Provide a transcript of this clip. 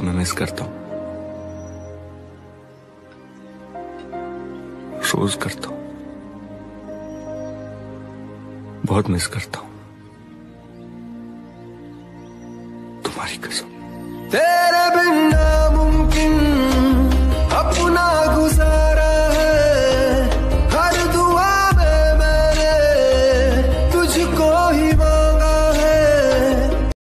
तुम्हें मिस करता हूँ। रोज करता हूँ। बहुत मिस करता हूँ। तुम्हारी कसम। तेरे